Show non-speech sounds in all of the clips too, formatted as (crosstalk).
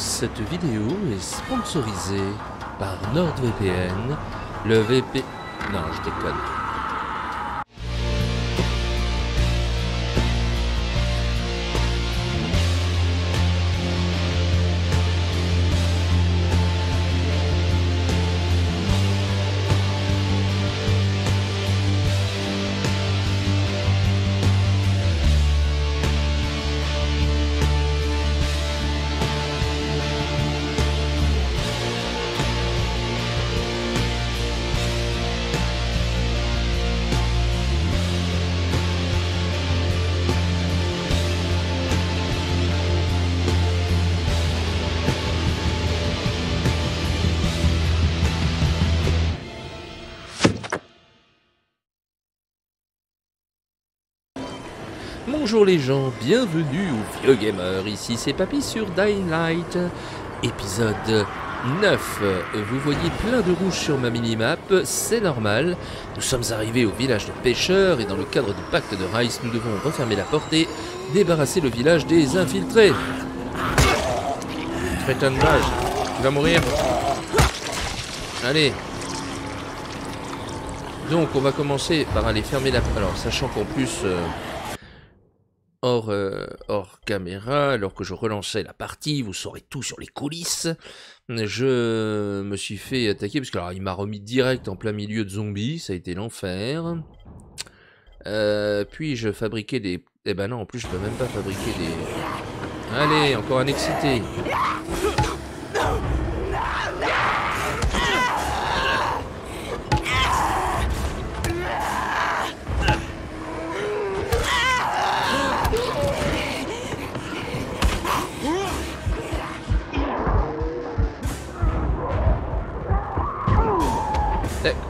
Cette vidéo est sponsorisée par NordVPN, le VP... Non, je déconne. Les gens, bienvenue au Vieux Gamer, ici c'est Papy sur Dying Light, épisode 9. Vous voyez plein de rouge sur ma minimap, c'est normal. Nous sommes arrivés au village de pêcheurs et dans le cadre du pacte de Rice, nous devons refermer la porte et débarrasser le village des infiltrés. Crétin de tu vas mourir. Allez. Donc on va commencer par aller fermer la... Alors sachant qu'en plus... euh, hors, euh, hors caméra, alors que je relançais la partie, vous saurez tout sur les coulisses. Je me suis fait attaquer parce que alors, il m'a remis direct en plein milieu de zombies, ça a été l'enfer. Euh, puis je fabriquais des... Eh ben non, en plus je peux même pas fabriquer des... Allez, encore un excité.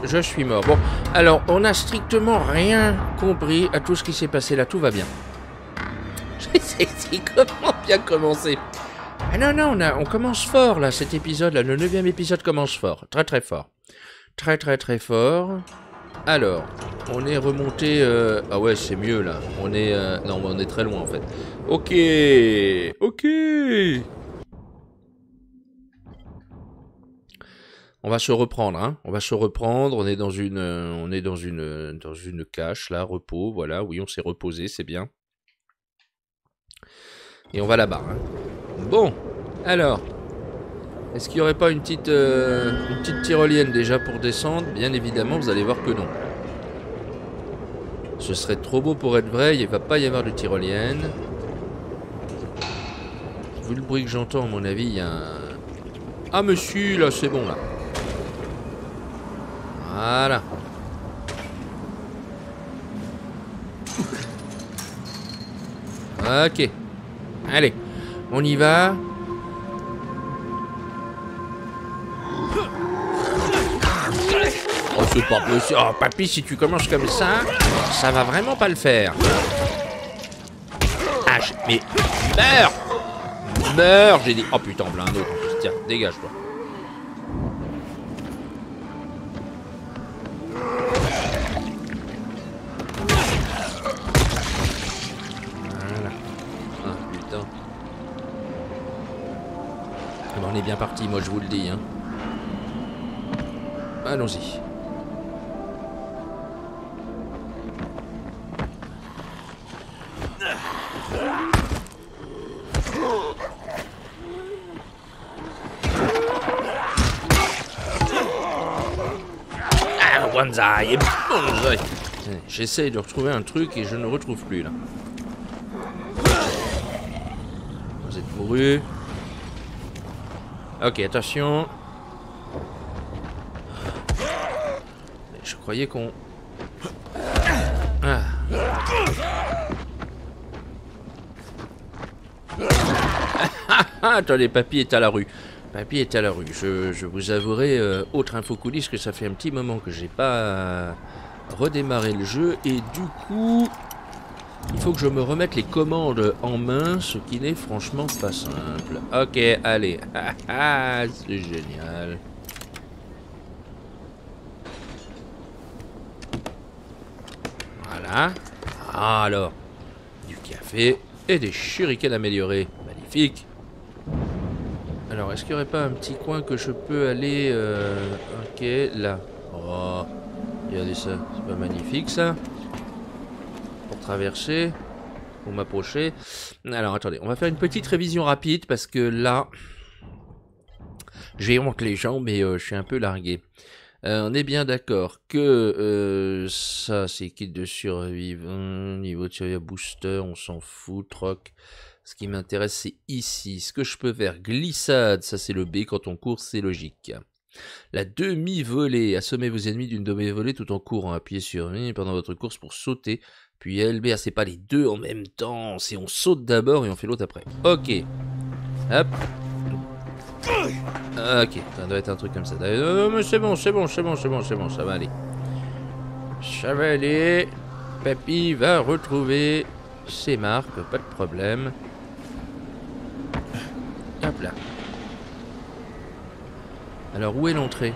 Je suis mort. Bon, alors, on n'a strictement rien compris à tout ce qui s'est passé là. Tout va bien. (laughs) C'est comment bien commencer? Ah non, non, on, on commence fort là, cet épisode là. Le neuvième épisode commence fort. Très très fort. Très très très fort. Alors, on est remonté... euh, Ah ouais, c'est mieux là. On est... euh, Non, on est très loin en fait. Ok. Ok. On va se reprendre, hein. On va se reprendre. On est dans une, euh, on est dans une, euh, dans une cache là, repos. Voilà, oui, on s'est reposé, c'est bien. Et on va là-bas. hein. Bon, alors, est-ce qu'il n'y aurait pas une petite, euh, une petite tyrolienne déjà pour descendre? Bien évidemment, vous allez voir que non. Ce serait trop beau pour être vrai. Il va pas y avoir de tyrolienne. Vu le bruit que j'entends, à mon avis, il y a un... Ah, monsieur, là, c'est bon, là. Voilà. Ok. Allez, on y va. Oh, c'est pas possible. Oh, papy, si tu commences comme ça, ça va vraiment pas le faire. Ah, mais meurs Meurs, j'ai dit. Oh putain, plein un autre. Tiens, dégage-toi. Bien parti, moi je vous le dis. Hein. Allons-y. Ah. J'essaye de retrouver un truc et je ne retrouve plus là. Vous êtes mouru. Ok, attention. Je croyais qu'on... Ah. Ah, Attendez, papy est à la rue. Papy est à la rue. Je, je vous avouerai, euh, autre info coulisse, que ça fait un petit moment que j'ai pas redémarré le jeu. Et du coup, il faut que je me remette les commandes en main, ce qui n'est franchement pas simple. Ok, allez. (laughs) Ah, ah, C'est génial. Voilà. Ah, alors, du café et des shurikens améliorés. Magnifique. Alors, est-ce qu'il n'y aurait pas un petit coin que je peux aller... euh, Ok, là. Oh, regardez ça. C'est pas magnifique, ça traverser. Pour m'approcher. Alors, attendez. On va faire une petite révision rapide parce que là... J'ai honte les gens, mais euh, je suis un peu largué. Euh, on est bien d'accord que euh, ça, c'est kit de survivant, niveau de survie booster, on s'en fout, troc. Ce qui m'intéresse, c'est ici. Ce que je peux faire, glissade, ça c'est le B, quand on court, c'est logique. La demi-volée, assommez vos ennemis d'une demi-volée tout en courant. Appuyez sur I pendant votre course pour sauter. Puis LB, ah, c'est pas les deux en même temps. C'est on saute d'abord et on fait l'autre après. Ok. Hop. Ok, ça doit être un truc comme ça. Euh, mais c'est bon, c'est bon, c'est bon, c'est bon, c'est bon, ça va aller. Ça va aller. Papy va retrouver ses marques, pas de problème. Hop là. Alors, où est l'entrée?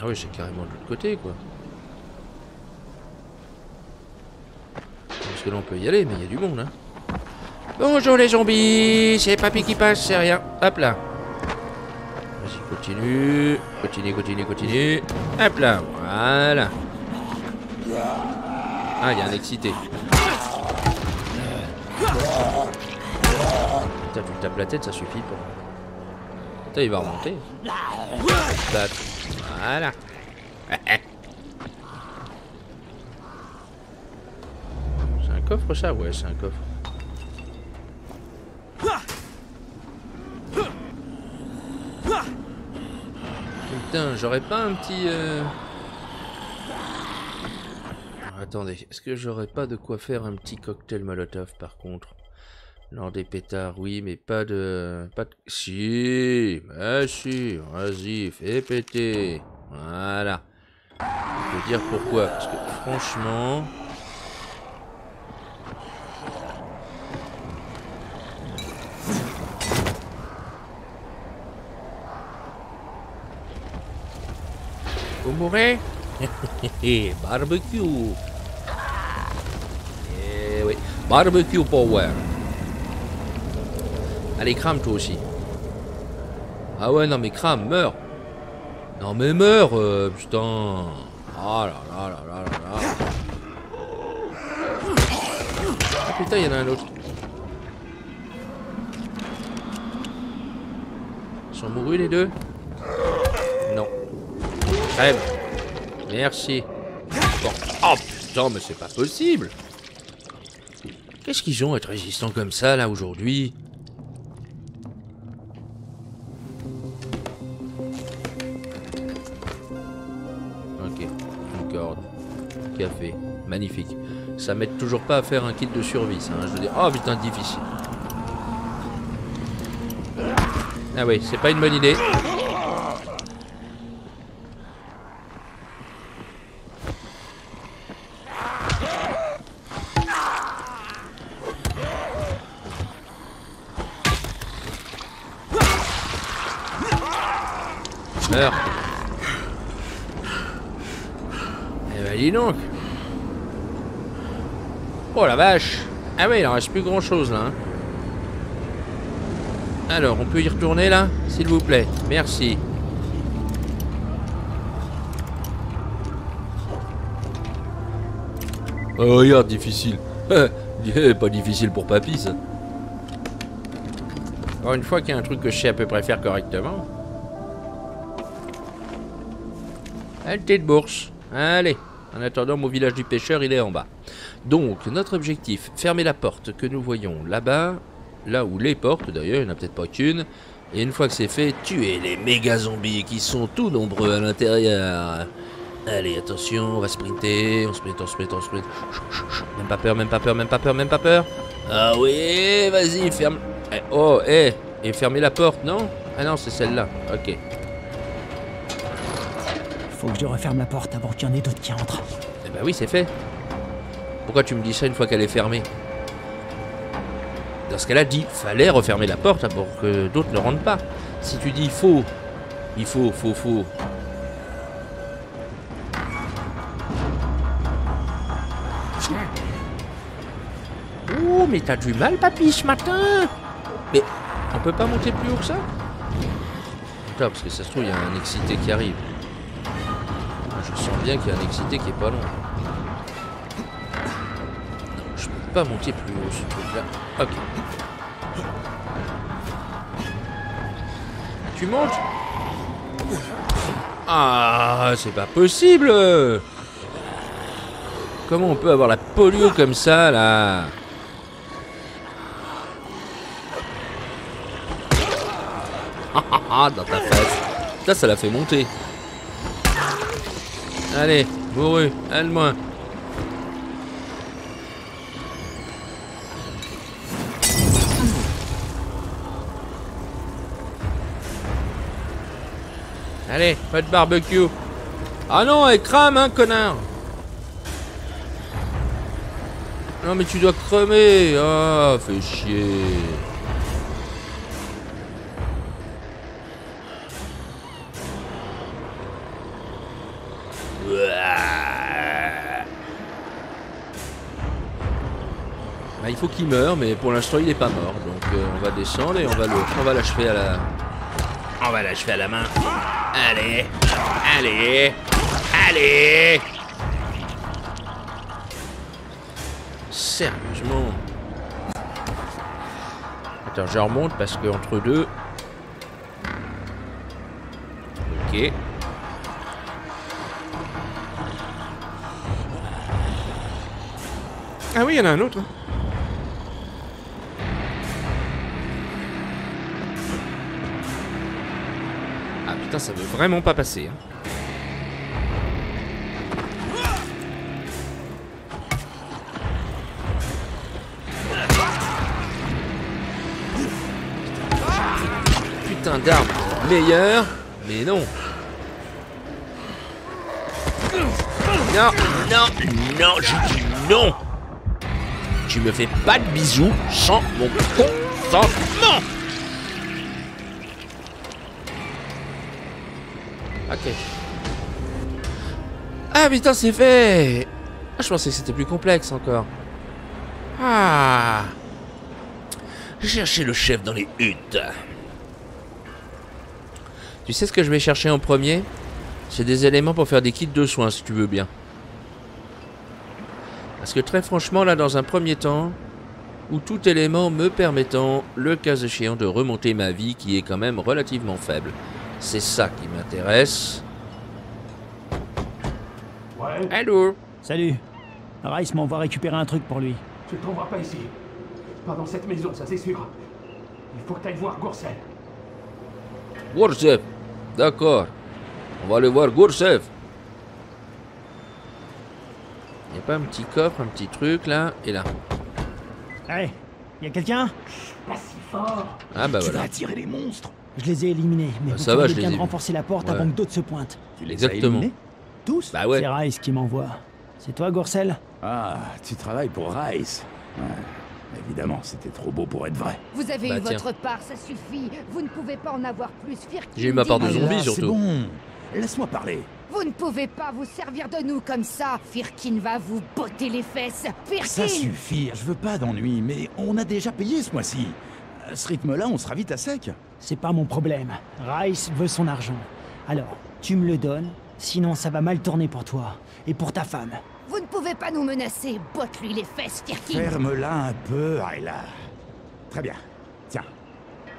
Ah oui, c'est carrément de l'autre côté, quoi. Parce que là, on peut y aller, mais il y a du monde, hein. Bonjour les zombies C'est Papy qui passe, c'est rien. Hop là. Vas-y, continue. Continue, continue, continue. Hop là, voilà. Ah, il y a un excité. Putain, tu tapes la tête, ça suffit pas. Putain, il va remonter. Voilà. (laughs) C'est un coffre ça? Ouais, c'est un coffre. Putain, j'aurais pas un petit... euh, Attendez, est-ce que j'aurais pas de quoi faire un petit cocktail molotov par contre? Non, des pétards, oui, mais pas de... Pas de... Si Bah si Vas-y, fais péter Voilà. Je peux dire pourquoi, parce que franchement... Vous mourrez (laughs) Barbecue Eh oui, barbecue power. Allez, crame toi aussi. Ah ouais, non mais crame, meurs. Non mais meurs, euh, putain. Ah là là là là là là. Ah putain, il y en a un autre. Ils sont mourus les deux? Non. Crève. Merci. Oh putain, mais c'est pas possible. Qu'est-ce qu'ils ont à être résistants comme ça là aujourd'hui? Magnifique. Ça m'aide toujours pas à faire un kit de survie, ça. hein, Je oh putain, difficile. Ah oui, c'est pas une bonne idée. Meurs. Eh ben dis donc. Oh la vache. Ah oui, il en reste plus grand chose là. hein. Alors, on peut y retourner là S'il vous plaît. Merci. Oh, regarde, difficile. (laughs) Pas difficile pour papy, ça. Une fois qu'il y a un truc que je sais à peu près faire correctement. Un thé de bourse. Allez. En attendant, mon village du pêcheur, il est en bas. Donc, notre objectif, fermer la porte que nous voyons là-bas. Là où les portes, d'ailleurs, il n'y en a peut-être pas qu'une. Et une fois que c'est fait, tuer les méga zombies qui sont tout nombreux à l'intérieur. Allez, attention, on va sprinter. On sprint, on sprint, on sprint. Même pas peur, même pas peur, même pas peur, même pas peur. Ah oui, vas-y, ferme. Eh, oh, eh. Et fermez la porte, non? Ah non, c'est celle-là. Ok. Faut que je referme la porte avant qu'il y en ait d'autres qui entrent. Eh ben oui, c'est fait. Pourquoi tu me dis ça une fois qu'elle est fermée Dans ce cas-là, dis, fallait refermer la porte pour que d'autres ne rentrent pas. Si tu dis faut, il faut, faut, faut. mais t'as du mal, papy, ce matin Mais on peut pas monter plus haut que ça Putain, parce que ça se trouve, il y a un excité qui arrive. Je sens bien qu'il y a un excité qui est pas loin. Pas monter plus haut, ce truc-là. Ok. Tu montes Ah, c'est pas possible Comment on peut avoir la polio comme ça, là Ah, dans ta face. Ça, ça l'a fait monter. Allez, bourru, aide-moi. Allez, pas de barbecue. Ah non, elle crame, hein, connard. Non, mais tu dois cremer. Ah, fais chier. Bah, il faut qu'il meure, mais pour l'instant il n'est pas mort. Donc euh, on va descendre et on va l'achever à la, on va l'achever à la main. Allez, allez, allez. Sérieusement. Attends, je remonte parce que entre deux. Ok. Ah oui, il y en a un autre. Putain, ça veut vraiment pas passer. Hein. Putain d'arme meilleur, mais non. Non, non, non, j'ai dit non. Tu me fais pas de bisous sans mon consentement. Ah putain, c'est fait Ah, je pensais que c'était plus complexe encore. Ah Chercher le chef dans les huttes. Tu sais ce que je vais chercher en premier? C'est des éléments pour faire des kits de soins, si tu veux bien. Parce que très franchement, là, dans un premier temps, ou tout élément me permettant, le cas échéant, de remonter ma vie qui est quand même relativement faible. C'est ça qui m'intéresse. Ouais, Allô Salut. Rice m'envoie récupérer un truc pour lui. tu ne trouveras pas ici. Pas dans cette maison, ça c'est sûr. Il faut que tu ailles voir Gourcel. Goursev. D'accord. On va aller voir Goursev. Il n'y a pas un petit coffre, un petit truc là et là. Hé, y a quelqu'un? Pas si fort. Ah bah tu voilà. vas attirer les monstres Je les ai éliminés, mais Bah, vous ça va, je les bien ai de renforcer la porte Ouais. avant que d'autres se pointent. Tu les Exactement. as éliminés Tous Bah ouais. C'est Rice qui m'envoie. C'est toi, Gourcel Ah, tu travailles pour Rice. Ouais. Évidemment, c'était trop beau pour être vrai. Vous avez Bah, eu tiens. votre part, ça suffit. Vous ne pouvez pas en avoir plus. Firkin J'ai eu ma part de zombies, Ah surtout. C'est bon. Laisse-moi parler. Vous ne pouvez pas vous servir de nous comme ça. Firkin va vous botter les fesses. Ça Firkin suffit, je veux pas d'ennui, mais on a déjà payé ce mois-ci. À ce rythme-là, on sera vite à sec. C'est pas mon problème. Rice veut son argent. Alors, tu me le donnes, sinon ça va mal tourner pour toi. Et pour ta femme. Vous ne pouvez pas nous menacer. Botte-lui les fesses, Firkin. Ferme-la un peu, Ayla. Très bien. Tiens,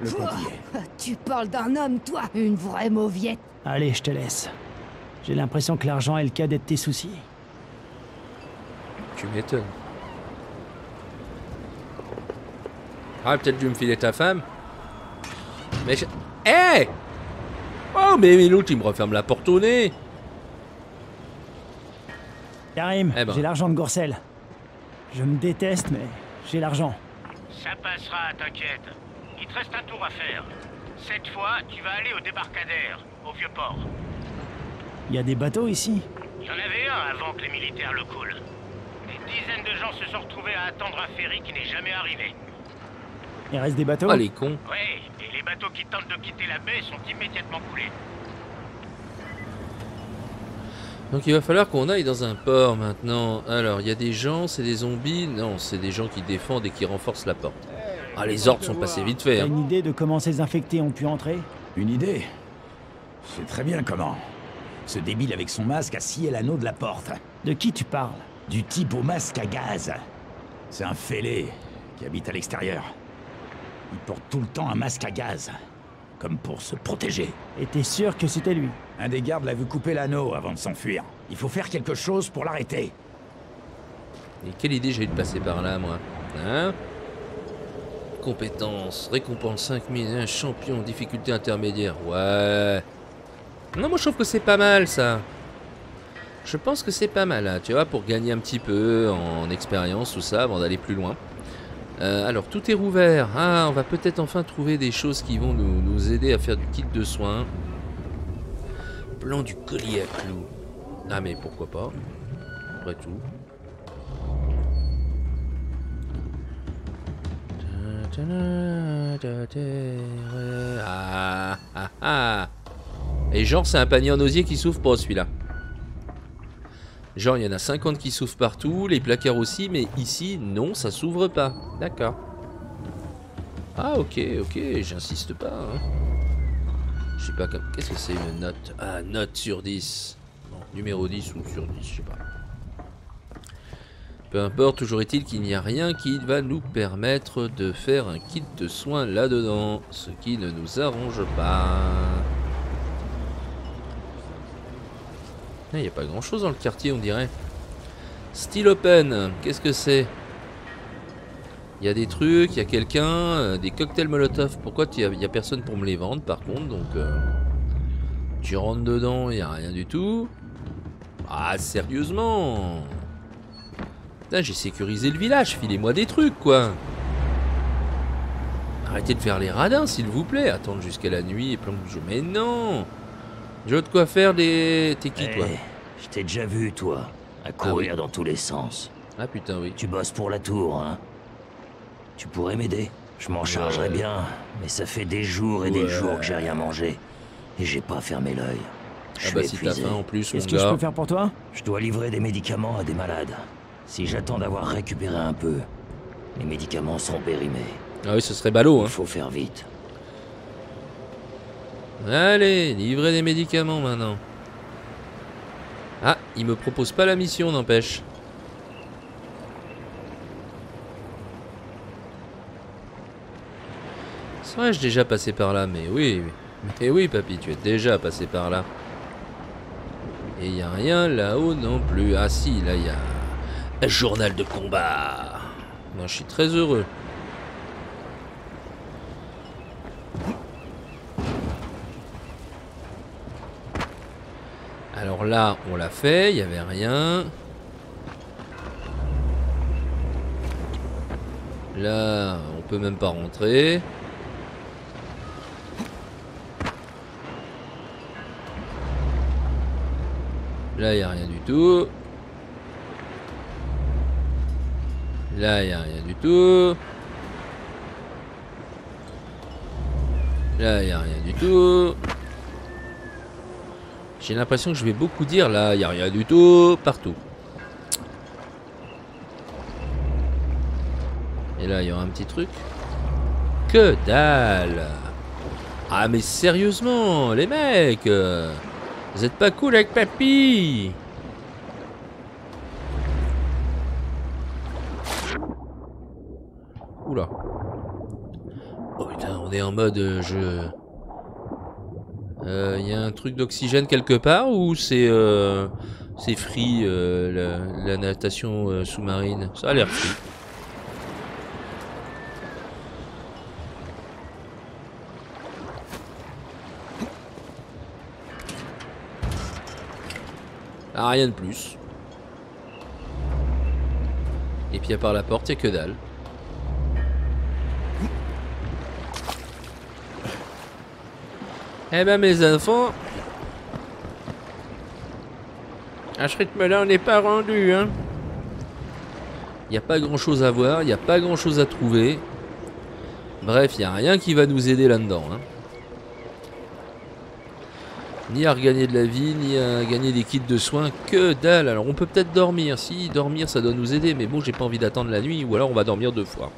le est. Tu parles d'un homme, toi. Une vraie mauviette. Allez, je te laisse. J'ai l'impression que l'argent est le cadet de tes soucis. Tu m'étonnes. Ah, peut-être dû me filer ta femme. Mais je... Hé Oh, mais, mais l'autre, il me referme la porte au nez. Karim, Eh ben. j'ai l'argent de Gourcel. Je me déteste, mais j'ai l'argent. Ça passera, t'inquiète. Il te reste un tour à faire. Cette fois, tu vas aller au débarcadère, au vieux port. Il y a des bateaux ici J'en avais un avant que les militaires le coulent. Des dizaines de gens se sont retrouvés à attendre un ferry qui n'est jamais arrivé. Il reste des bateaux Oh, les cons. Les bateaux qui tentent de quitter la baie sont immédiatement coulés. Donc il va falloir qu'on aille dans un port maintenant. Alors, il y a des gens, c'est des zombies Non, c'est des gens qui défendent et qui renforcent la porte. Ah, les ordres sont passés vite fait. T'as hein. une idée de comment ces infectés ont pu entrer? Une idée? C'est très bien comment. Ce débile avec son masque a scié l'anneau de la porte. De qui tu parles? Du type au masque à gaz. C'est un fêlé qui habite à l'extérieur. Il porte tout le temps un masque à gaz. Comme pour se protéger. Et t'es sûr que c'était lui Un des gardes l'a vu couper l'anneau avant de s'enfuir. Il faut faire quelque chose pour l'arrêter. Et quelle idée j'ai eu de passer par là, moi Hein? Compétence, récompense 5000, un champion, difficulté intermédiaire. Ouais. Non, moi je trouve que c'est pas mal ça. Je pense que c'est pas mal, hein, tu vois, pour gagner un petit peu en expérience, tout ça, avant d'aller plus loin. Euh, alors, tout est rouvert. Ah, on va peut-être enfin trouver des choses qui vont nous, aider à faire du kit de soins. Plan du collier à clous. Ah, mais pourquoi pas Après tout. Ah, ah. Et genre, c'est un panier en osier qui s'ouvre pas celui-là. Genre, il y en a 50 qui s'ouvrent partout, les placards aussi, mais ici, non, ça s'ouvre pas. D'accord. Ah, ok, ok, j'insiste pas. hein. Je sais pas, qu'est-ce que c'est une note? Ah, note sur 10. Bon, numéro 10 ou sur 10, je sais pas. Peu importe, toujours est-il qu'il n'y a rien qui va nous permettre de faire un kit de soins là-dedans, ce qui ne nous arrange pas. Il n'y a pas grand-chose dans le quartier, on dirait. Steel Open, qu'est-ce que c'est? Il y a des trucs, il y a quelqu'un, euh, des cocktails Molotov. Pourquoi il n'y a, personne pour me les vendre, par contre? Donc, euh, tu rentres dedans, il n'y a rien du tout. Ah, sérieusement? Putain, j'ai sécurisé le village, filez-moi des trucs, quoi Arrêtez de faire les radins, s'il vous plaît. Attendre jusqu'à la nuit et planquer le jeu. Mais non J'ai autre quoi faire des... T'es qui, toi? Eh, Je t'ai déjà vu, toi, à courir dans tous les sens. Ah putain, oui. Tu bosses pour la tour, hein Tu pourrais m'aider Je m'en chargerais bien, mais ça fait des jours et des Ouais. jours que j'ai rien mangé. Et j'ai pas fermé l'œil. Je Ah suis bah si t'as épuisé. faim en plus, Qu'est-ce que je peux faire pour toi? Je dois livrer des médicaments à des malades. Si j'attends d'avoir récupéré un peu, les médicaments seront périmés. Ah oui, ce serait ballot, Il hein. faut faire vite. Allez, livrez des médicaments maintenant. Ah, il me propose pas la mission, n'empêche. Serais-je déjà passé par là Mais oui, mais oui, papy, tu es déjà passé par là. Et il a rien là-haut non plus. Ah si, là il y a un journal de combat. Moi, je suis très heureux. Là, on l'a fait, il n'y avait rien. Là, on peut même pas rentrer. Là, il n'y a rien du tout. Là, il n'y a rien du tout. Là, il n'y a rien du tout. J'ai l'impression que je vais beaucoup dire là, il a rien du tout, partout. Et là, il y aura un petit truc. Que dalle Ah mais sérieusement, les mecs euh, Vous êtes pas cool avec papy Oula. Oh putain, on est en mode euh, jeu... Il y a un truc d'oxygène quelque part ou c'est euh, free euh, la, natation euh, sous-marine? Ça a l'air free. Ah, rien de plus. Et puis à part la porte, il a que dalle. Eh ben mes enfants, à ce rythme-là, on n'est pas rendu, hein. Il n'y a pas grand-chose à voir, il n'y a pas grand-chose à trouver. Bref, il n'y a rien qui va nous aider là-dedans. hein. Ni à regagner de la vie, ni à gagner des kits de soins, que dalle. Alors on peut peut-être dormir, si dormir ça doit nous aider, mais bon j'ai pas envie d'attendre la nuit, ou alors on va dormir deux fois.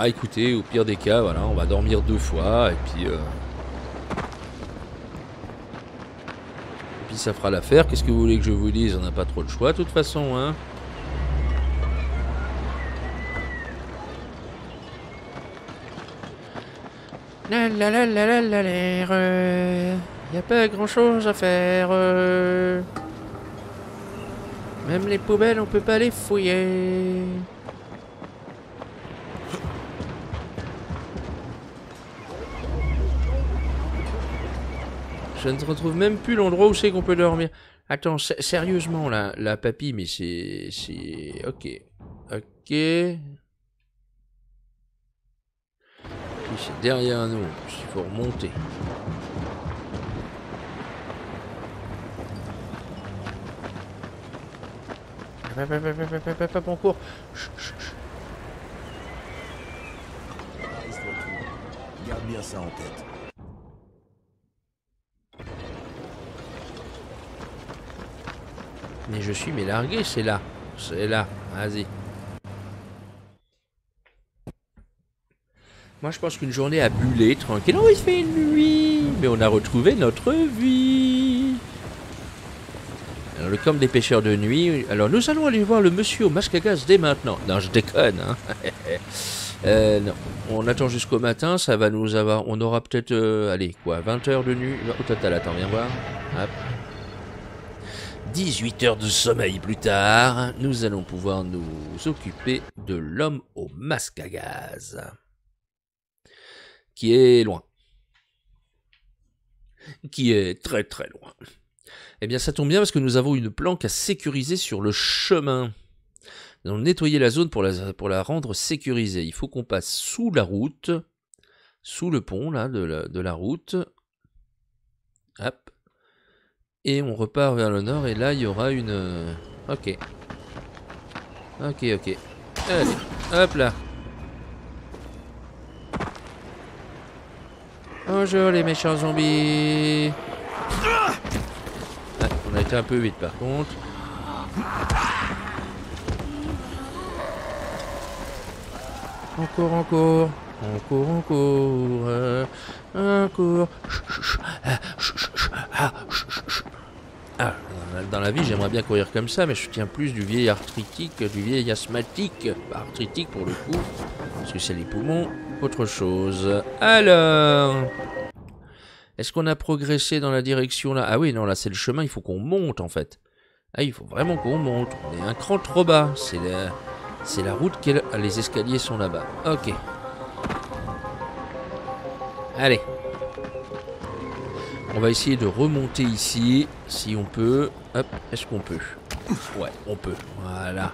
Ah écoutez, au pire des cas, voilà, on va dormir deux fois, et puis... euh, Et puis ça fera l'affaire, qu'est-ce que vous voulez que je vous dise? On n'a pas trop de choix de toute façon, hein La y a pas grand chose à faire. euh. Même les poubelles, on peut pas les fouiller. Je ne retrouve même plus l'endroit où c'est qu'on peut dormir. Attends, sé- sérieusement, la papy, mais c'est... C'est... Ok. Ok. C'est derrière nous. Il faut remonter. Hop, on court. Chut, chut, chut. Garde bien ça en tête. Mais je suis mais largué, c'est là. C'est là. Vas-y. Moi, je pense qu'une journée à buller, tranquille. Oh, il fait nuit. Mais on a retrouvé notre vie. Alors, le camp des pêcheurs de nuit. Alors, nous allons aller voir le monsieur au masque à gaz dès maintenant. Non, je déconne. Hein. (laughs) Euh, non. On attend jusqu'au matin. Ça va nous avoir. On aura peut-être. euh, allez, quoi 20 heures de nuit Au total, attends, viens voir. Hop. 18 heures de sommeil plus tard, nous allons pouvoir nous occuper de l'homme au masque à gaz. Qui est loin. Qui est très très loin. Eh bien ça tombe bien parce que nous avons une planque à sécuriser sur le chemin. Nous allons nettoyer la zone pour la, rendre sécurisée. Il faut qu'on passe sous la route, sous le pont là de la route. Et on repart vers le nord et là il y aura une... euh, Ok. Ok, ok. Allez, hop là. Bonjour les méchants zombies. Ah, on a été un peu vite par contre. On court, on court. On court, on court. ah, dans la- vie, j'aimerais bien courir comme ça, mais je tiens plus du vieil arthritique, du vieil asthmatique. Bah, arthritique pour le coup, parce que c'est les poumons, autre chose. Alors, est-ce qu'on a progressé dans la direction là? Ah oui, non, là c'est le chemin, il faut qu'on monte en fait. Ah, il faut vraiment qu'on monte. On est un cran trop bas. C'est la, la route qui. Ah, les escaliers sont là-bas. Ok. Allez. On va essayer de remonter ici, si on peut. Hop, est-ce qu'on peut? Ouais, on peut. Voilà.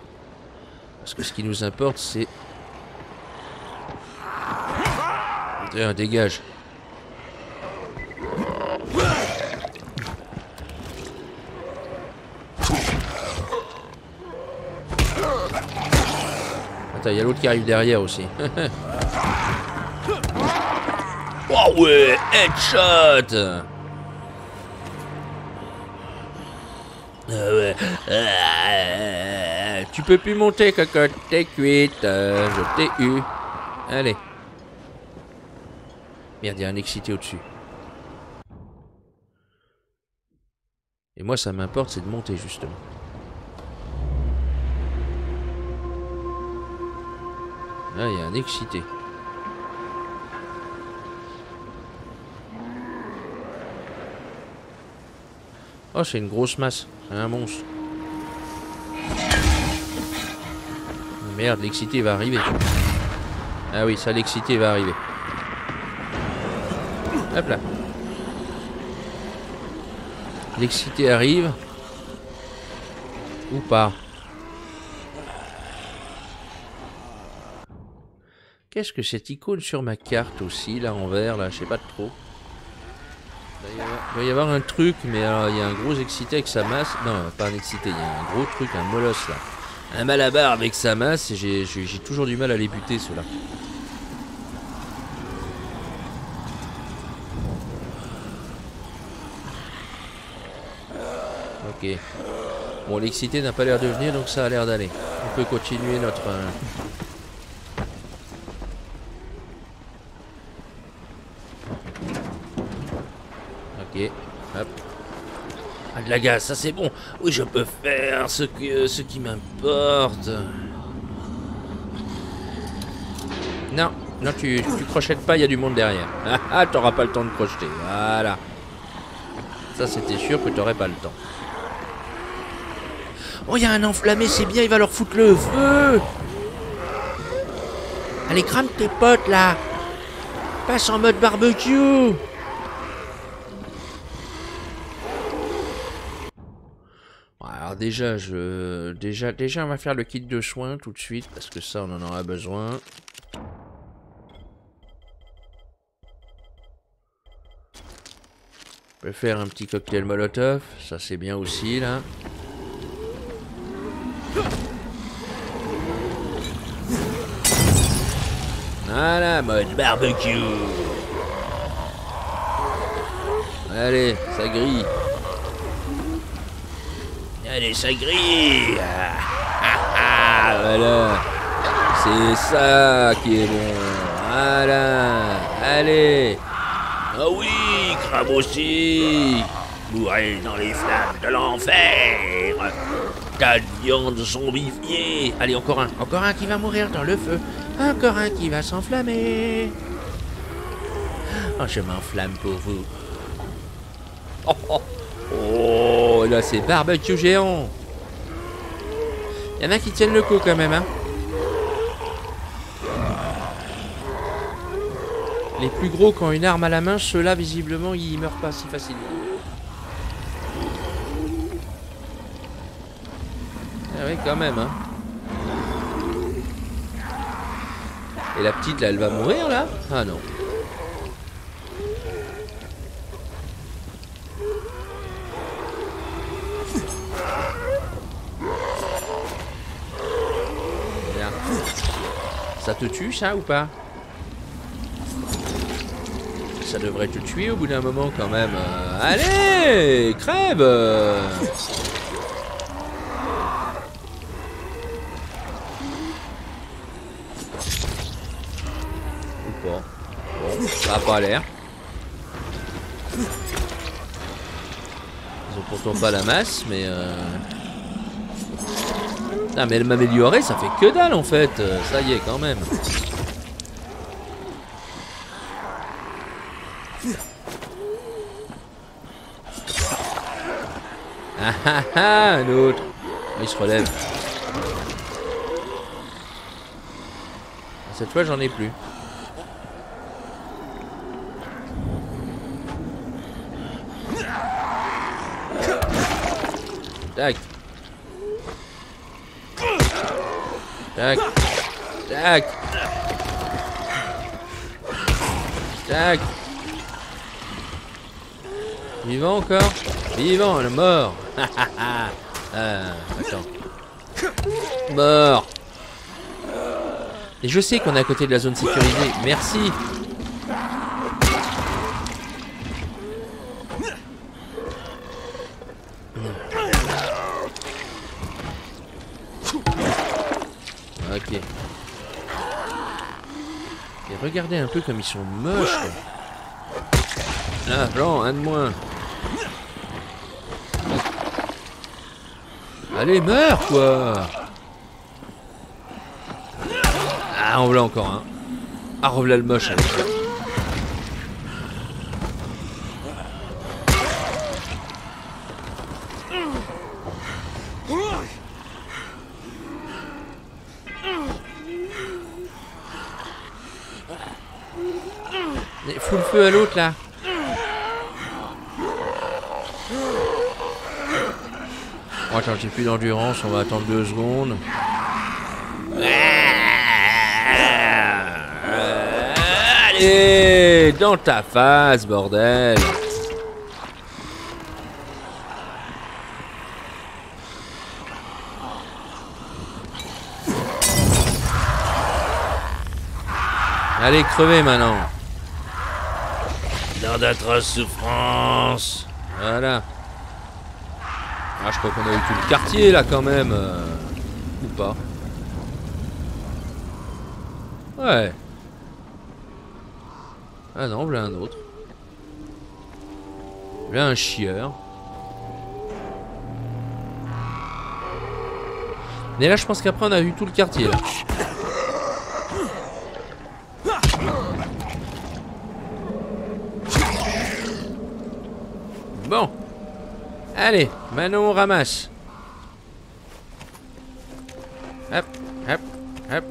Parce que ce qui nous importe, c'est... Tiens, dégage. Attends, il y a l'autre qui arrive derrière aussi. (laughs) oh ouais, headshot Ah. Ah, tu peux plus monter, cocotte. T'es cuite. euh, je t'ai eu. Allez. Merde, il y a un excité au-dessus. Et moi, ça m'importe, c'est de monter, justement. Ah, il y a un excité. Oh, c'est une grosse masse. C'est un monstre. Merde, l'excité va arriver. Ah oui, ça, l'excité va arriver. Hop là. L'excité arrive. Ou pas. Qu'est-ce que cette icône sur ma carte aussi, là, en vert, là, je sais pas trop. Il va y avoir un truc, mais alors il y a un gros excité avec sa masse. Non, pas un excité, il y a un gros truc, un molosse là. Un malabar avec sa masse, et j'ai toujours du mal à les buter ceux-là. Ok. Bon, l'excité n'a pas l'air de venir, donc ça a l'air d'aller. On peut continuer notre... Euh, Ah, de la gaz, ça c'est bon. Oui, je peux faire ce, que, ce qui m'importe. Non, non, tu, tu crochettes pas, il y a du monde derrière. Ah, (laughs) ah, t'auras pas le temps de crocheter. Voilà. Ça, c'était sûr que t'aurais pas le temps. Oh, il y a un enflammé, c'est bien, il va leur foutre le feu. Allez, crame tes potes, là. Passe en mode barbecue. Bon, Déjà, je... Déjà, déjà, on va faire le kit de soins tout de suite, parce que ça, on en aura besoin. On peut faire un petit cocktail molotov, ça c'est bien aussi, là. Voilà, mode barbecue. Allez, ça grille. Allez, ça grille. Ah, ah, ah, voilà. C'est ça qui est bon. Voilà. Allez. Ah oui, crabe aussi. Bourré dans les flammes de l'enfer. Tas de viande zombifiée. Allez, encore un. Encore un qui va mourir dans le feu. Encore un qui va s'enflammer. Oh, je m'enflamme pour vous. Oh, oh. Oh, là c'est barbecue géant. Il y en a qui tiennent le coup quand même, hein. Les plus gros qui ont une arme à la main, ceux-là visiblement ils meurent pas si facilement. Ah oui, quand même, hein. Et la petite là, elle va mourir là? Ah non. Bien. Ça te tue ça ou pas Ça devrait te tuer au bout d'un moment quand même. Euh, allez Crève Ou pas Bon, ça a pas l'air. Ils ont pourtant pas la masse, mais... Euh... Ah mais elle m'améliorer, ça fait que dalle en fait. Euh, Ça y est quand même. Ah ah ah, un autre. Il se relève. Cette fois, j'en ai plus. Tac. Tac. Tac. Tac. Vivant encore? Vivant, le mort. (laughs) ah, attends. Mort. Et je sais qu'on est à côté de la zone sécurisée. Merci. Ok. Et regardez un peu comme ils sont moches. quoi. Ah, blanc, un de moins. Allez, meurs, quoi Ah, voilà encore un. Ah, revoilà le moche. Fous le feu à l'autre, là. Bon, attends, j'ai plus d'endurance, on va attendre deux secondes. Allez, dans ta face, bordel. Allez, crevez maintenant. Dans d'atroces souffrances. Voilà. Ah, je crois qu'on a eu tout le quartier là quand même. euh, Ou pas. Ouais. Ah non, voilà un autre. Là un chieur. Mais là je pense qu'après on a vu tout le quartier. Bon. Allez, maintenant on ramasse. Hop, hop, hop.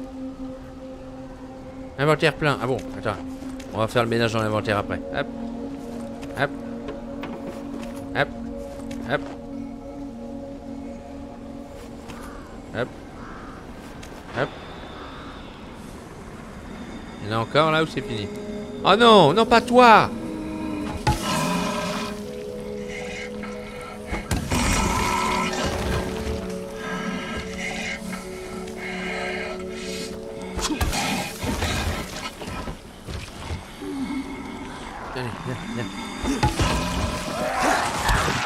Inventaire plein. Ah bon, attends. On va faire le ménage dans l'inventaire après. Hop. Hop. Hop. Hop. Hop. Hop. Il y en a encore là ou c'est fini? Oh non, non pas toi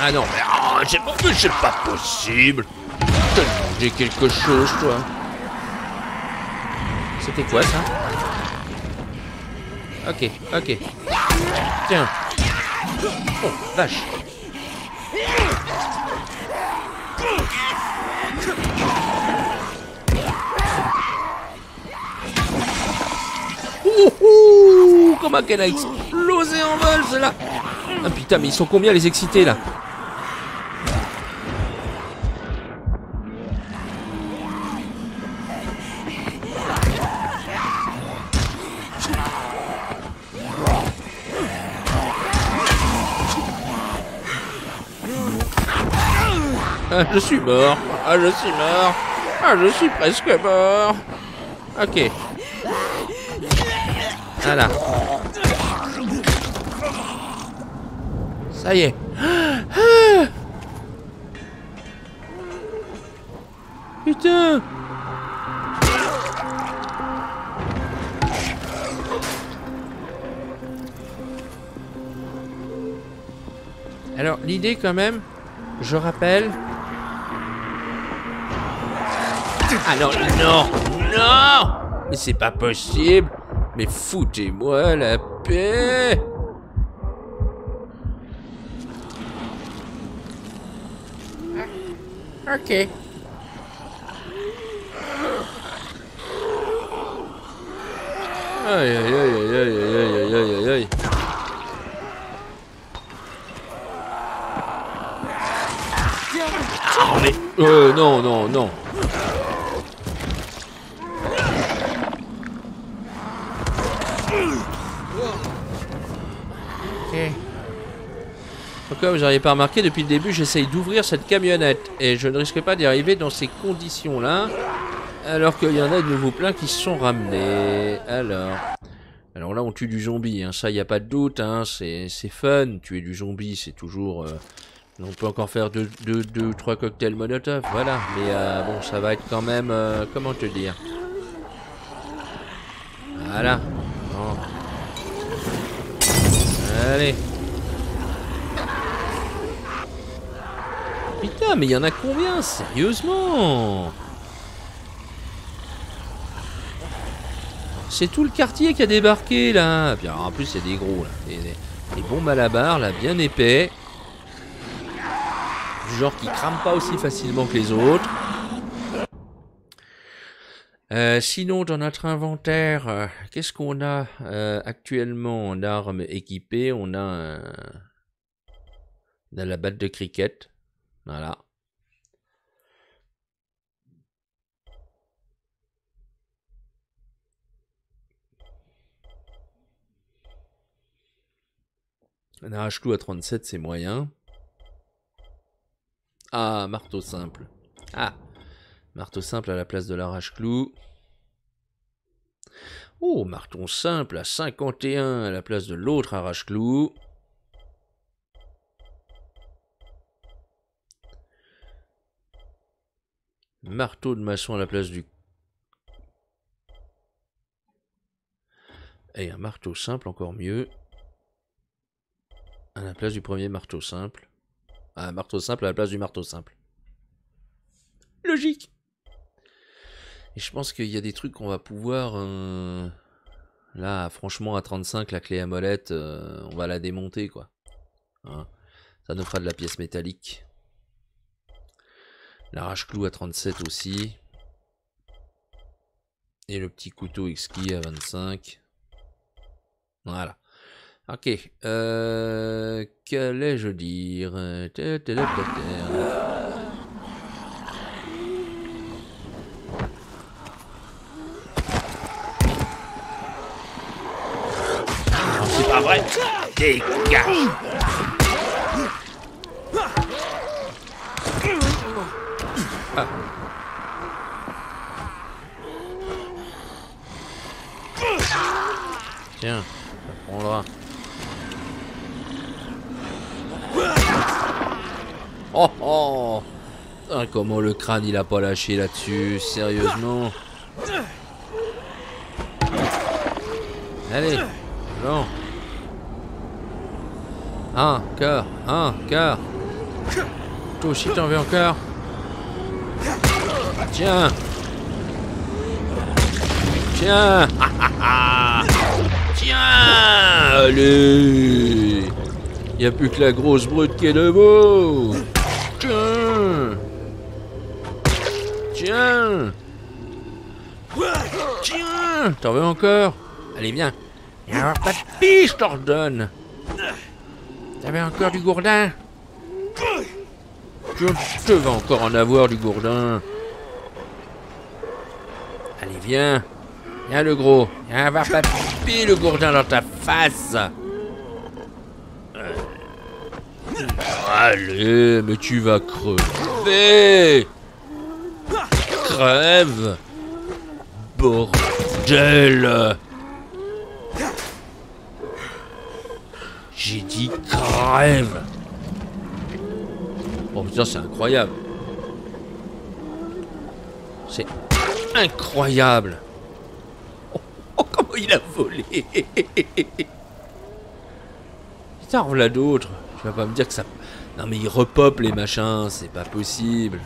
Ah non, mais oh, c'est pas, possible. T'as demandé quelque chose, toi? C'était quoi ça? Ok, ok. Tiens. Oh, vache. Comment qu'elle a explosé en vol, celle-là Ah putain, mais ils sont combien les excités, là? Ah, je suis mort. Ah, je suis mort. Ah, je suis presque mort. Ok. Voilà. Ça y est. (gasps) Putain. Alors, l'idée quand même, je rappelle. Ah non, non, non Mais c'est pas possible Mais foutez-moi la paix Ok. Aïe aïe aïe aïe aïe aïe aïe aïe aïe aïe Oh mais... Euh, non, non, non. Comme vous n'auriez pas remarqué, depuis le début, j'essaye d'ouvrir cette camionnette. Et je ne risque pas d'y arriver dans ces conditions-là. Alors qu'il y en a de nouveaux plein qui se sont ramenés. Alors... Alors là, on tue du zombie, hein. ça, il n'y a pas de doute. Hein. C'est fun, tuer du zombie, c'est toujours... euh, on peut encore faire deux, deux, deux trois cocktails Molotov, voilà. Mais euh, bon, ça va être quand même... euh, comment te dire? Voilà. Bon. Allez. Putain, mais il y en a combien Sérieusement? C'est tout le quartier qui a débarqué, là. Puis en plus, c'est des gros, là. Des, des- des bons malabars, là, bien épais. Du genre qui crament pas aussi facilement que les autres. Euh, sinon, dans notre inventaire, euh, qu'est-ce qu'on a euh, actuellement en armes équipées? On a, on a la batte de cricket. Voilà. Un arrache-clou à 37, c'est moyen. Ah, marteau simple. Ah, marteau simple à la place de l'arrache-clou. Oh, marteau simple à 51 à la place de l'autre arrache-clou. Marteau de maçon à la place du... Et un marteau simple encore mieux. À la place du premier marteau simple. Un marteau simple à la place du marteau simple. Logique. Et je pense qu'il y a des trucs qu'on va pouvoir... euh, Là, franchement, à 35, la clé à molette, euh, on va la démonter, quoi. Hein. Ça nous fera de la pièce métallique. L'arrache-clou à 37 aussi. Et le petit couteau exquis à 25. Voilà. Ok. Euh, Qu'allais-je dire? C'est pas vrai. Dégage. Tiens, prendra. Oh oh Ah, Comment le crâne il a pas lâché là-dessus, sérieusement Allez, bon. Un cœur, un cœur. Aussi t'en veux encore? Tiens. Tiens. (laughs) Tiens Allez. Y a plus que la grosse brute qui est debout Tiens. Tiens. Tiens. T'en veux encore? Allez, viens. Viens avoir pas de piste, je t'ordonne. T'avais encore du gourdin? Je te encore en avoir du gourdin viens Viens le gros, viens avoir papy le gourdin dans ta face. Allez, mais tu vas crever. Crève. Bordel. J'ai dit crève. Oh putain, c'est incroyable. C'est incroyable. Oh, comment il a volé Putain, on l'a d'autres. Tu vas pas me dire que ça... Non mais il repop les machins, c'est pas possible.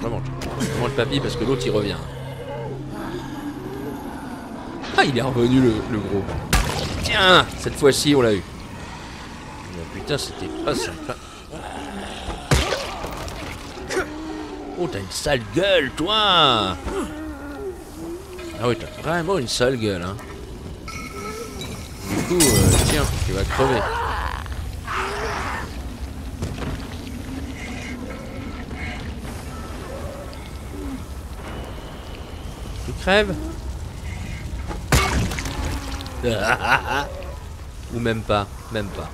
Vraiment, je mange papy parce que l'autre il revient. Ah, il est revenu le, le gros. Tiens, cette fois-ci on l'a eu. Mais putain, c'était pas sympa. Oh, t'as une sale gueule, toi Ah oui, t'as vraiment une sale gueule, hein. Du coup, euh, tiens, tu vas crever. Tu crèves? (laughs) Ou même pas, même pas.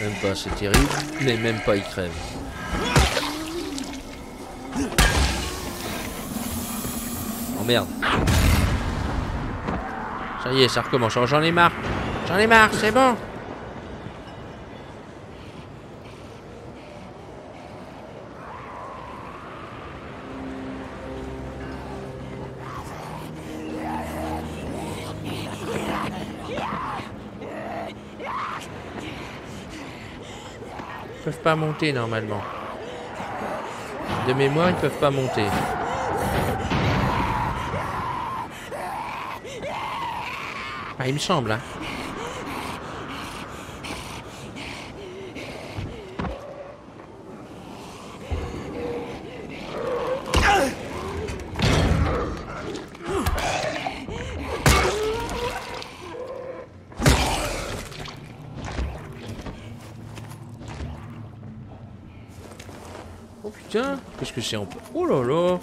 Même pas, c'est terrible, mais même pas il crève. Oh merde. Ça y est, ça recommence. J'en- J'en ai marre. J'en ai marre, c'est bon. Ils peuvent pas monter normalement. De mémoire, ils peuvent pas monter. Ah, il me semble, hein. Oh putain, qu'est-ce que c'est en... Oh là là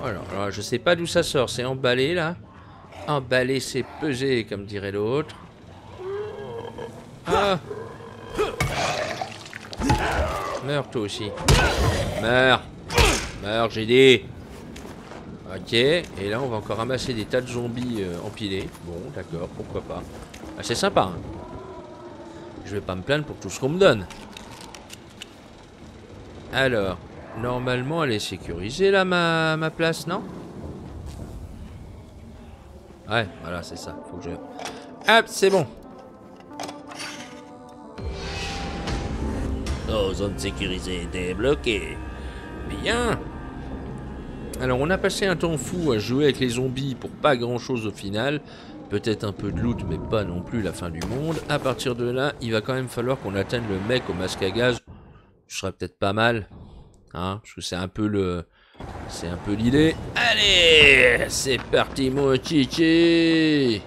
Oh là là, je sais pas d'où ça sort, c'est emballé là. Emballé, c'est pesé, comme dirait l'autre. Ah Meurs toi aussi. Meurs Meurs, j'ai dit Ok, et là on va encore ramasser des tas de zombies euh, empilés. Bon, d'accord, pourquoi pas. Ah, c'est sympa. hein. Je vais pas me plaindre pour tout ce qu'on me donne. Alors, normalement elle est sécurisée là ma place, non? Ouais, voilà, c'est ça. Faut Hop, c'est bon. Oh, zone sécurisée débloquée. Bien. Alors, on a passé un temps fou à jouer avec les zombies pour pas grand chose au final. Peut-être un peu de loot, mais pas non plus la fin du monde. À partir de là, il va quand même falloir qu'on atteigne le mec au masque à gaz. Ce serait peut-être pas mal. Hein, parce que c'est un peu le... C'est un peu l'idée. Allez C'est parti, mon chichi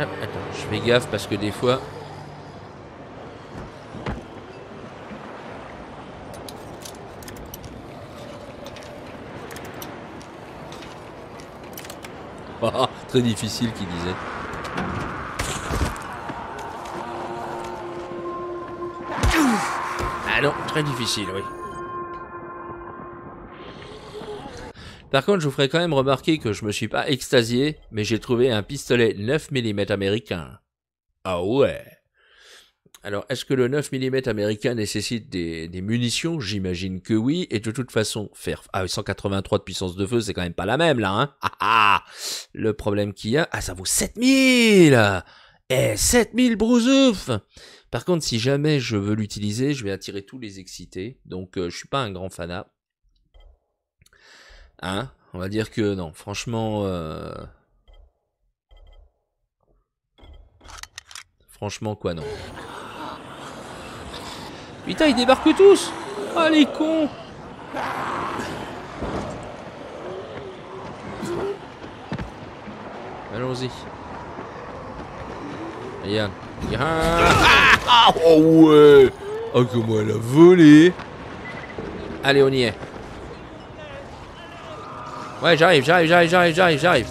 Hop, attends, je fais gaffe parce que des fois... Ah, (laughs) très difficile qui disait. Ah non, très difficile, oui. Par contre, je vous ferai quand même remarquer que je me suis pas extasié, mais j'ai trouvé un pistolet 9 mm américain. Ah ouais. Alors, est-ce que le 9 mm américain nécessite des, munitions? J'imagine que oui. Et de toute façon, faire ah, 183 de puissance de feu, c'est quand même pas la même là. Hein ah, ah Le problème qu'il y a, ah ça vaut 7000 Eh 7000 brousouf Par contre, si jamais je veux l'utiliser, je vais attirer tous les excités. Donc, euh, je suis pas un grand fanat. Hein? On va dire que non, franchement... Euh... Franchement, quoi, non. Putain, ils débarquent tous Ah, les cons Allons-y. Ah, ah, oh ouais Oh, comment elle a volé Allez, on y est. Ouais, j'arrive, j'arrive, j'arrive, j'arrive, j'arrive, j'arrive.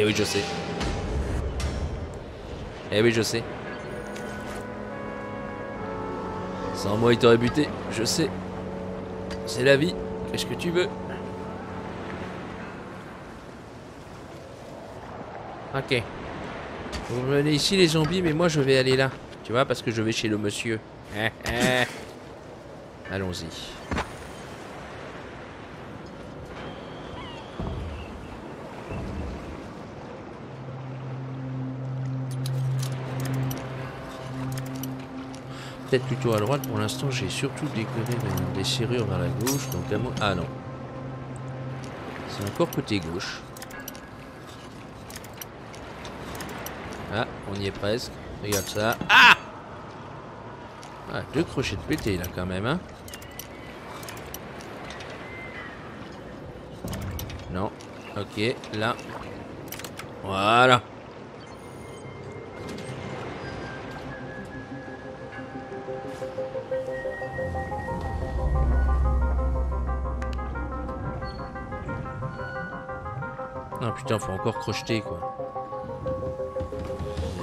Eh oui, je sais. Eh oui, je sais. Sans moi, il t'aurait buté. Je sais. C'est la vie. Qu'est-ce que tu veux Ok. Vous venez ici, les zombies, mais moi, je vais aller là. Tu vois, parce que je vais chez le monsieur. Allons-y. Peut-être plutôt à droite. Pour l'instant, j'ai surtout décoré des, serrures vers la gauche. Donc à moi... Ah non. C'est encore côté gauche. Ah, on y est presque. Regarde ça. Ah Ah, deux crochets de pété là quand même, hein. Non. Ok, là. Voilà. Putain, faut encore crocheter quoi.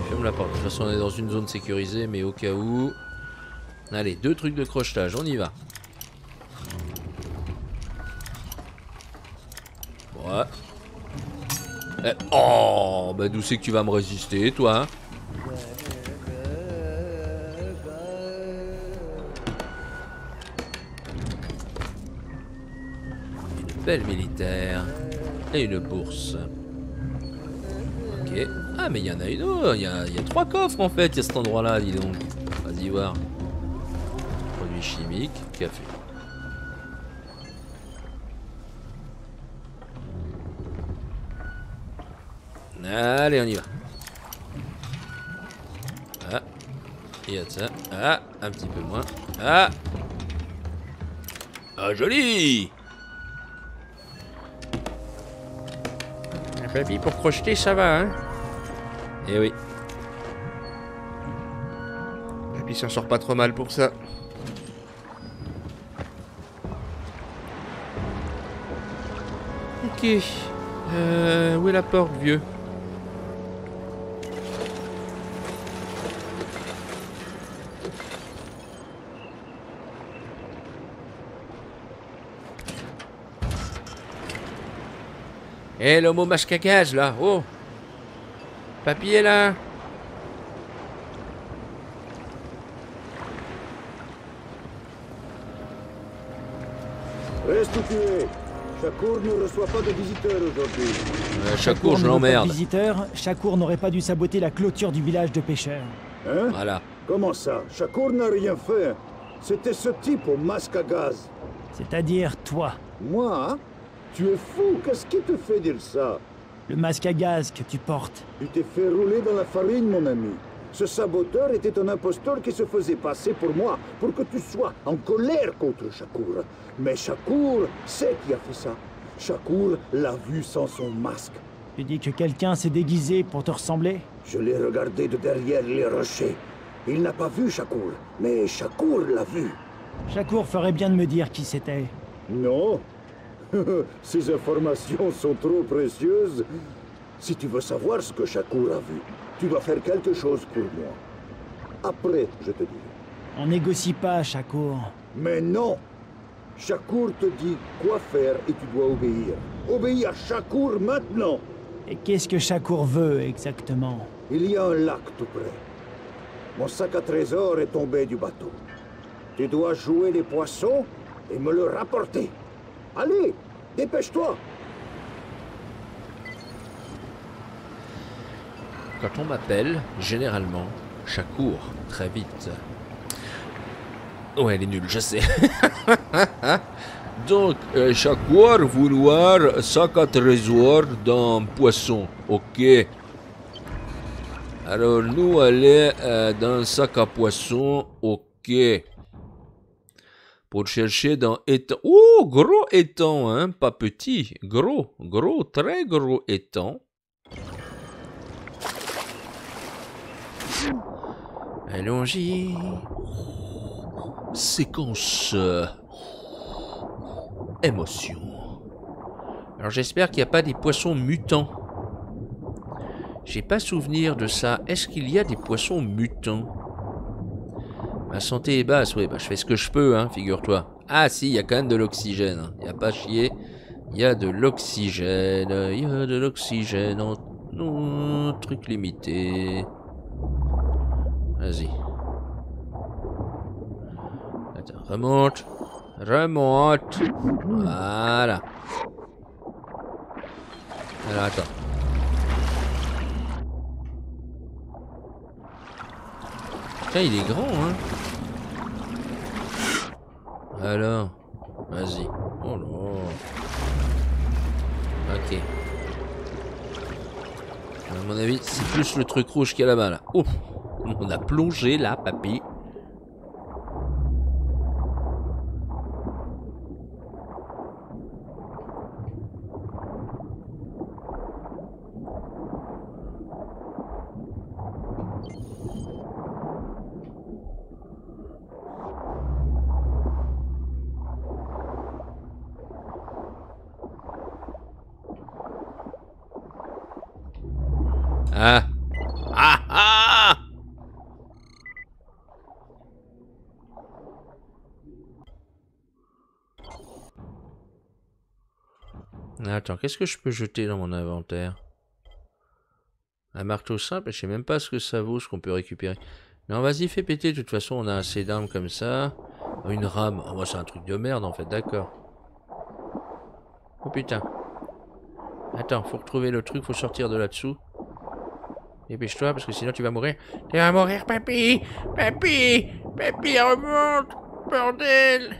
Ferme la porte. De toute façon, on est dans une zone sécurisée, mais au cas où. Allez, deux trucs de crochetage, on y va. Ouais. Eh, oh, bah d'où c'est que tu vas me résister, toi hein? Une belle militaire. Une bourse. Ok. Ah, mais il y en a une autre. Il y a, trois coffres en fait. Il y a cet endroit-là, dis donc. Vas-y voir. Produits chimiques, café. Allez, on y va. Ah. Il y a ça. Ah, un petit peu moins. Ah. Ah, joli Papy, pour crocheter, ça va, hein Eh oui. Papy s'en sort pas trop mal pour ça. Ok. Euh, où est la porte, vieux? Eh, l'homme au masque à gaz, là, oh Papy est là Reste où tu es. Shakur ne reçoit pas de visiteurs aujourd'hui. euh, Chakour, je l'emmerde. visiteurs, Shakur n'aurait pas dû saboter la clôture du village de pêcheurs. Hein? Voilà. Comment ça? Shakur n'a rien fait. C'était ce type au masque à gaz. C'est-à-dire toi. Moi hein? Tu es fou. Qu'est-ce qui te fait dire ça? Le masque à gaz que tu portes. Tu t'es fait rouler dans la farine, mon ami. Ce saboteur était un imposteur qui se faisait passer pour moi, pour que tu sois en colère contre Shakur. Mais Shakur sait qui a fait ça. Shakur l'a vu sans son masque. Tu dis que quelqu'un s'est déguisé pour te ressembler? Je l'ai regardé de derrière les rochers. Il n'a pas vu Shakur, mais Shakur l'a vu. Shakur ferait bien de me dire qui c'était. Non. (laughs) Ces informations sont trop précieuses. Si tu veux savoir ce que Shakur a vu, tu dois faire quelque chose pour moi. Après, je te dirai. On négocie pas, Shakur. Mais non Shakur te dit quoi faire et tu dois obéir. Obéis à Shakur maintenant Et qu'est-ce que Shakur veut exactement? Il y a un lac tout près. Mon sac à trésor est tombé du bateau. Tu dois jouer les poissons et me le rapporter. Allez, dépêche-toi Quand on m'appelle, généralement, Chakour, très vite. Ouais, elle est nulle, je sais. (laughs) Donc, euh, vouloir sac à trésor d'un poisson. Ok. Alors, nous, aller euh, dans un sac à poisson. Ok. Pour chercher dans étang. Oh, gros étang, hein, pas petit. Gros, gros, très gros étang. Allons-y. Séquence. euh, Émotion. Alors j'espère qu'il n'y a pas des poissons mutants. J'ai pas souvenir de ça. Est-ce qu'il y a des poissons mutants? Ma santé est basse, oui, bah je fais ce que je peux, hein, figure-toi. Ah si, il y a quand même de l'oxygène. hein. Il n'y a pas chier. Il y a de l'oxygène. Il y a de l'oxygène en... en truc limité. Vas-y. Attends, remonte. Remonte. Voilà. Alors, attends. Il est grand, hein. Alors. Vas-y. Oh là. Ok. À mon avis, c'est plus le truc rouge qu'il y a là-bas, là. Ouf. On a plongé là, papy. Ah. Ah ah Attends, qu'est-ce que je peux jeter dans mon inventaire? Un marteau simple, je sais même pas ce que ça vaut, ce qu'on peut récupérer. Non, vas-y, fais péter, de toute façon, on a assez d'armes comme ça. Oh, Une rame, oh, moi c'est un truc de merde en fait, d'accord. Oh putain. Attends, faut retrouver le truc, faut sortir de là-dessous. Dépêche-toi, parce que sinon tu vas mourir. Tu vas mourir, papy Papy Papy, remonte Bordel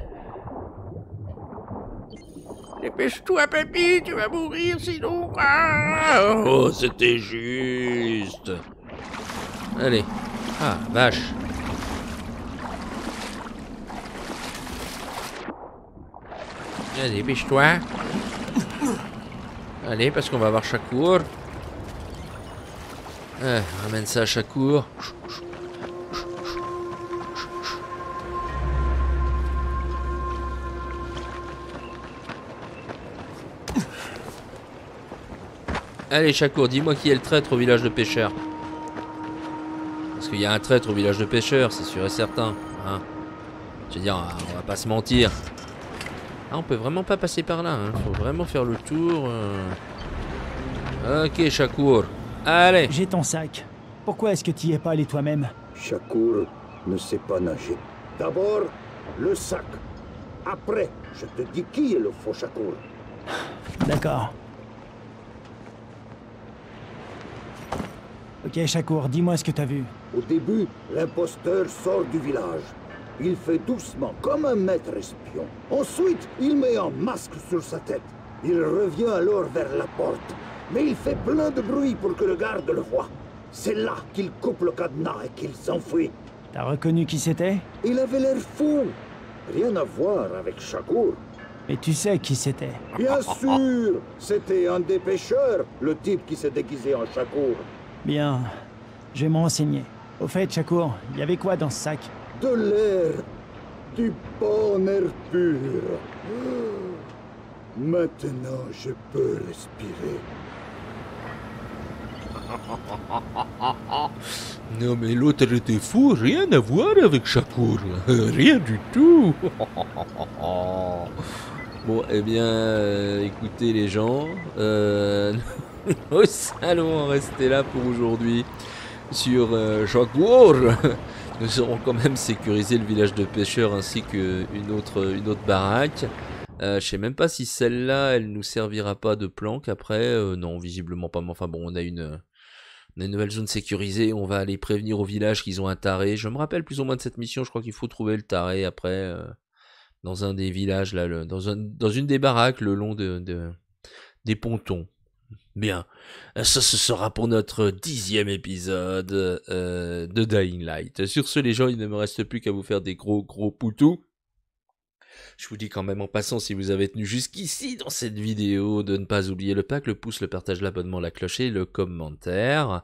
Dépêche-toi, papy, tu vas mourir sinon. Ah oh, c'était juste. Allez. Ah, vache. Allez, dépêche-toi. Allez, parce qu'on va voir Chakour. Ah, ramène ça à Chakour. Allez, Chakour, dis-moi qui est le traître au village de pêcheurs. Parce qu'il y a un traître au village de pêcheurs, c'est sûr et certain. Hein. Je veux dire, on va pas se mentir. Ah, on peut vraiment pas passer par là. Hein. Faut vraiment faire le tour. euh. Ok, Chakour. Allez. J'ai ton sac. Pourquoi est-ce que tu y es pas allé toi-même? Shakur ne sait pas nager. D'abord, le sac. Après, je te dis qui est le faux Shakur. D'accord. Ok, Shakur, dis-moi ce que t'as vu. Au début, l'imposteur sort du village. Il fait doucement, comme un maître espion. Ensuite, il met un masque sur sa tête. Il revient alors vers la porte. Mais il fait plein de bruit pour que le garde le voie. C'est là qu'il coupe le cadenas et qu'il s'enfuit. T'as reconnu qui c'était? Il avait l'air fou. Rien à voir avec Shakur. Mais tu sais qui c'était. Bien sûr C'était un des pêcheurs, le type qui s'est déguisé en Shakur. Bien. Je vais me renseigner. Au fait, Shakur, il y avait quoi dans ce sac? De l'air. Du bon air pur. Maintenant, je peux respirer. (laughs) Non mais l'autre était fou, rien à voir avec Shakur. (laughs) Rien du tout. (laughs) Bon, eh bien, euh, écoutez les gens, euh, nous allons rester là pour aujourd'hui sur euh, Shakur. (laughs) Nous aurons quand même sécurisé le village de pêcheurs ainsi qu'une autre, une autre baraque. Euh, je sais même pas si celle-là, elle nous servira pas de planque après. Euh, non, visiblement pas. Mais enfin bon, on a une, une nouvelle zone sécurisée. On va aller prévenir au village qu'ils ont un taré. Je me rappelle plus ou moins de cette mission. Je crois qu'il faut trouver le taré après euh, dans un des villages là, dans un, dans une des baraques le long de, de- des pontons. Bien, ça ce sera pour notre dixième épisode euh, de Dying Light. Sur ce, les gens, il ne me reste plus qu'à vous faire des gros gros poutous. Je vous dis quand même en passant, si vous avez tenu jusqu'ici dans cette vidéo, de ne pas oublier le pack, le pouce, le partage, l'abonnement, la cloche et le commentaire.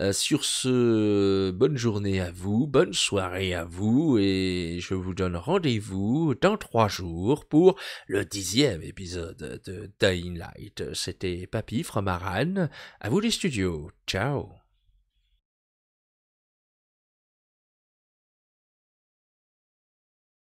Euh, sur ce, bonne journée à vous, bonne soirée à vous, et je vous donne rendez-vous dans trois jours pour le dixième épisode de Dying Light. C'était Papy Fromaran, à vous les studios, ciao